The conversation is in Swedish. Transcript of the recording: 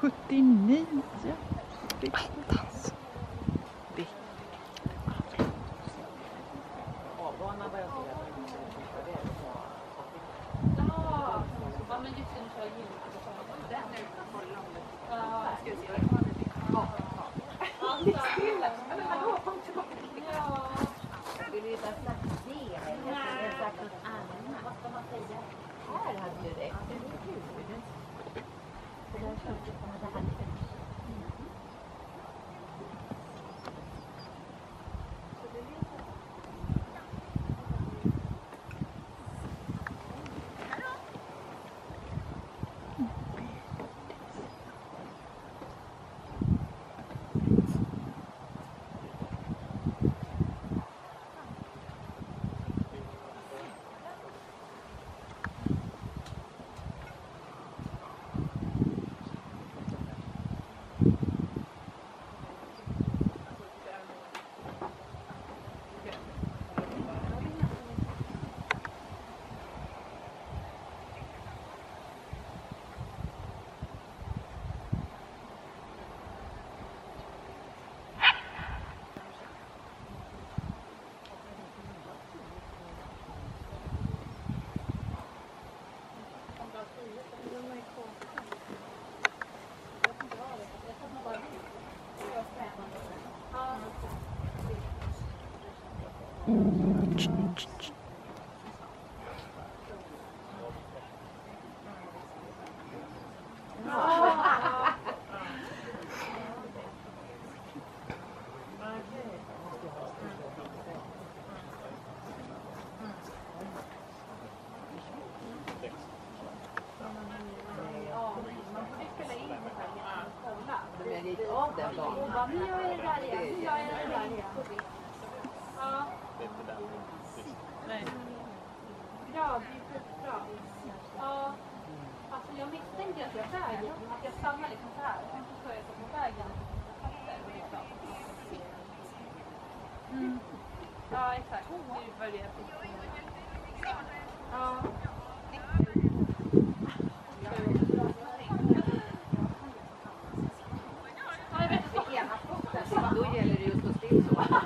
79? där. Av den banan. Nu gör jag det där igen. Nu gör jag det där igen. Ja det är inte den. Nej. Grad, djupgrad. Ja. Alltså jag misstänker att jag väger, att jag stannar liksom så här. Sen så står jag på vägen. Mm. Ja, exakt. Det var det jag fick. Ja. Då gäller det ju att stå still så.